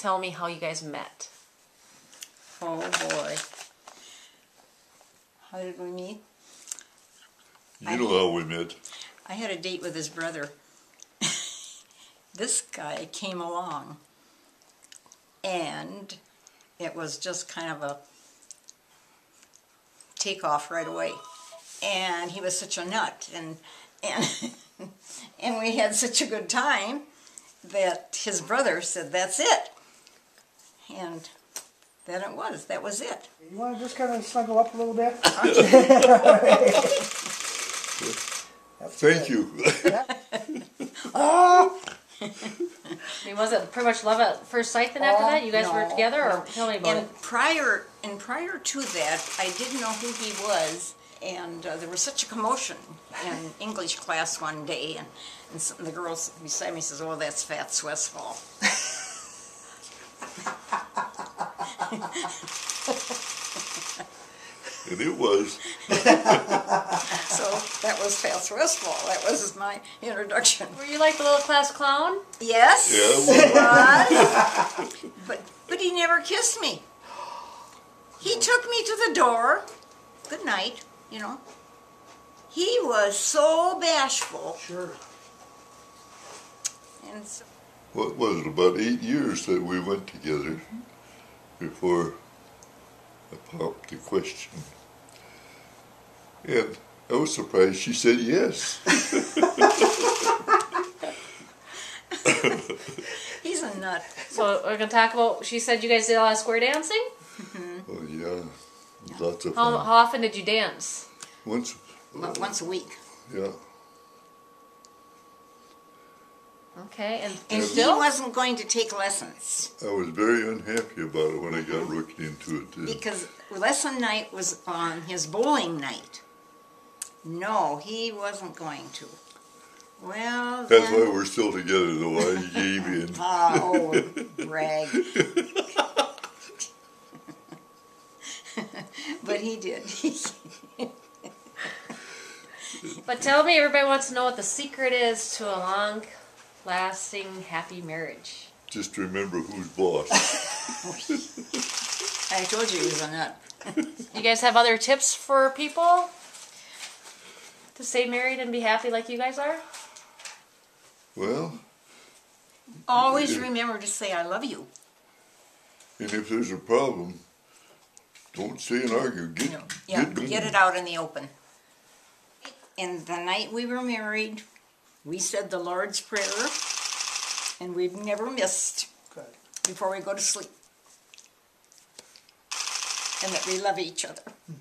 tell me how you guys met. Oh boy. How did we meet? You know how we met. I had a date with his brother. this guy came along, and it was just kind of a takeoff right away. And he was such a nut, and and and we had such a good time that his brother said, "That's it," and then it was. That was it. You want to just kind of snuggle up a little bit? Thank you. Oh, I mean, was it pretty much love at first sight then after Oh, that? You guys were together, or no. tell me about it. And prior and prior to that, I didn't know who he was, and uh, there was such a commotion in English class one day, and, and some, the girls beside me says, "Oh, that's Fats Westphal." and it was. So that was Fats Westphal. That was my introduction. Were you like the little class clown? Yes, Yeah, it was. but but he never kissed me. He took me to the door. Good night, you know. He was so bashful, sure. and so, What was it? About eight years that we went together before I popped the question. And I was surprised she said yes. he's a nut. So we're gonna talk about. She said you guys did a lot of square dancing. Mm-hmm. Oh yeah, lots of How, fun. how often did you dance? Once, Well, once a week. yeah. Okay, and, And he still. wasn't going to take lessons I was very unhappy about it when I got looked into it. too. because lesson night was on his bowling night. No, he wasn't going to. Well, That's then, why we're still together, though. I gave in. oh, brag. but he did. But tell me, everybody wants to know what the secret is to a long-lasting, happy marriage. Just remember who's boss. I told you he was a nut. You guys have other tips for people to stay married and be happy like you guys are? Well, Always remember to say I love you. and if there's a problem, don't say and argue. Get, No. Yeah, get get it out in the open. And the night we were married, we said the Lord's Prayer, and we've never missed Good. before we go to sleep. And that we love each other. Mm-hmm.